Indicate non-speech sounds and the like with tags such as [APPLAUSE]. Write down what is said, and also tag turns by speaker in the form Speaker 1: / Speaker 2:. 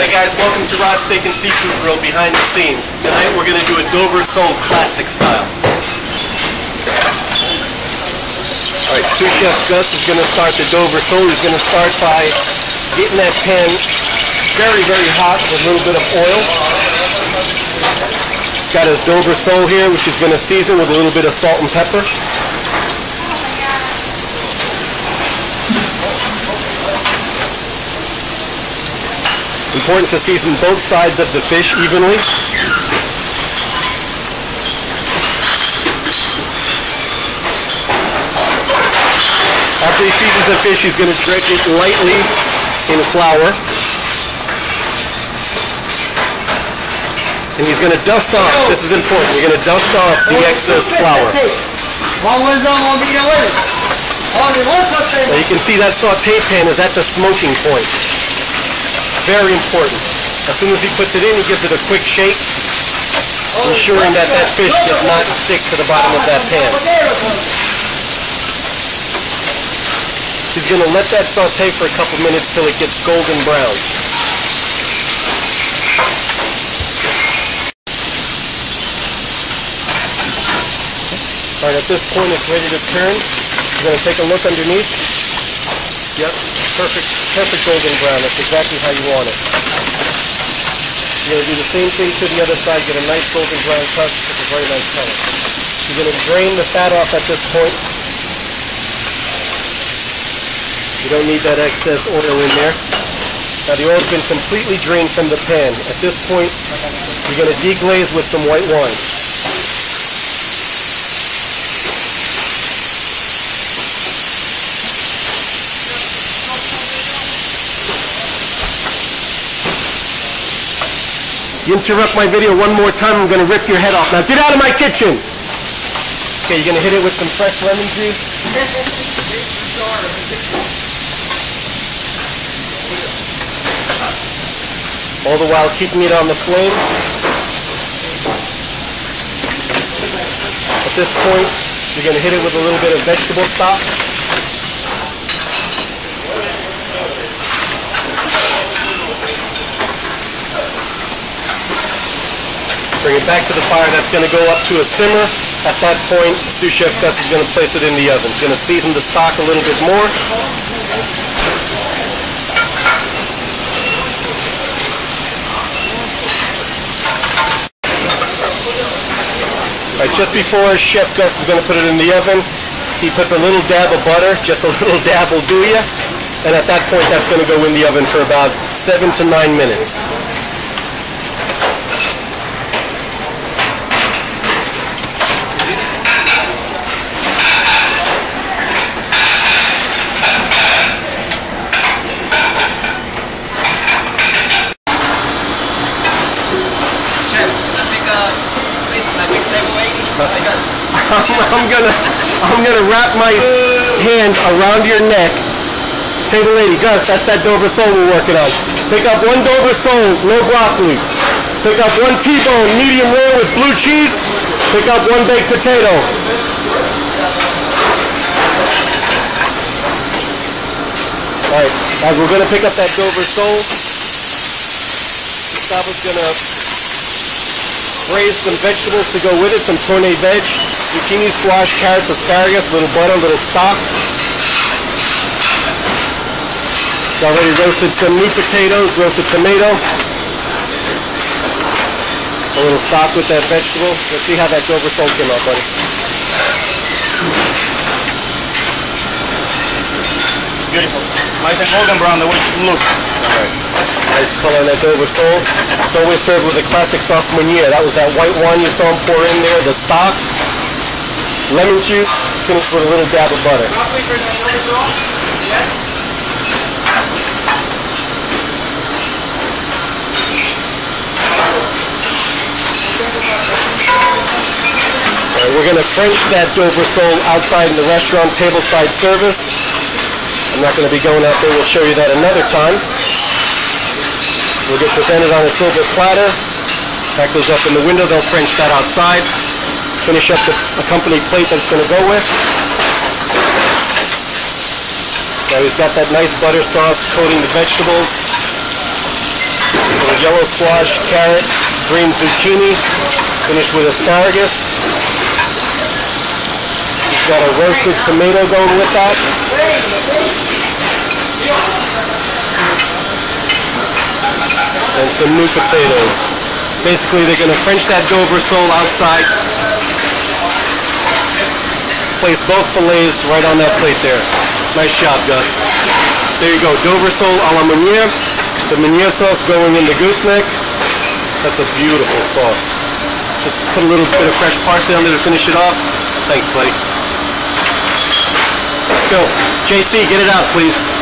Speaker 1: Hey guys, welcome to Rod Steak and Seafood Grill behind the scenes. Tonight we're gonna do a Dover Sole classic style. Alright, sous chef Gus is gonna start the Dover Sole. He's gonna start by getting that pan very, very hot with a little bit of oil. He's got his Dover Sole here, which he's gonna season with a little bit of salt and pepper. Important to season both sides of the fish evenly. After he seasons the fish, he's going to dredge it lightly in flour. And he's going to dust off, this is important, you're going to dust off the excess flour. Now you can see that saute pan is at the smoking point. Very important. As soon as he puts it in, he gives it a quick shake, ensuring that that fish does not stick to the bottom of that pan. He's going to let that saute for a couple minutes till it gets golden brown. All right, at this point it's ready to turn. You're going to take a look underneath. Yep, perfect, perfect golden brown. That's exactly how you want it. You're going to do the same thing to the other side, get a nice golden brown cut. It's a very nice color. You're going to drain the fat off at this point. You don't need that excess oil in there. Now the oil's been completely drained from the pan. At this point, you're going to deglaze with some white wine. Interrupt my video one more time, I'm going to rip your head off. Now get out of my kitchen! Okay, you're going to hit it with some fresh lemon juice. All the while keeping it on the flame. At this point, you're going to hit it with a little bit of vegetable stock. Bring it back to the fire. That's going to go up to a simmer. At that point, sous chef Gus is going to place it in the oven. Going to season the stock a little bit more. Right, just before Chef Gus is going to put it in the oven, he puts a little dab of butter. Just a little [LAUGHS] dab will do ya. And at that point, that's going to go in the oven for about seven to nine minutes. [LAUGHS] I'm gonna, I'm gonna wrap my hand around your neck. Table lady, Gus, that's that Dover sole we're working on. Pick up one Dover sole, no broccoli. Pick up one T-bone, medium rare with blue cheese. Pick up one baked potato. All right, as we're gonna pick up that Dover sole, Gustavo's gonna braise some vegetables to go with it, some tourné veg, zucchini, squash, carrots, asparagus, a little butter, a little stock. Already roasted some new potatoes, roasted tomato. A little stock with that vegetable. Let's see how that Dover sole came out, buddy.
Speaker 2: Beautiful. Nice and golden brown, the way it looks. look.
Speaker 1: Nice color on that Dover sole. It's always served with a classic sauce Meunière. That was that white wine you saw him pour in there, the stock, lemon juice, finished with a little dab of butter. All right, we're going to French that Dover sole outside in the restaurant, tableside service. I'm not going to be going out there. We'll show you that another time. We'll get presented on a silver platter. Pack those up in the window. They'll French that outside. Finish up the accompanied plate that's going to go with. Now he's got that nice butter sauce coating the vegetables. Little yellow squash, carrot, green zucchini, finished with asparagus. Got a roasted tomato going with that. And some new potatoes. Basically, they're gonna French that Dover sole outside. Place both fillets right on that plate there. Nice job, Gus. There you go, Dover sole a la Meunière. The Meunière sauce going in the gooseneck. That's a beautiful sauce. Just put a little bit of fresh parsley on there to finish it off. Thanks, buddy. Go. JC, get it out, please.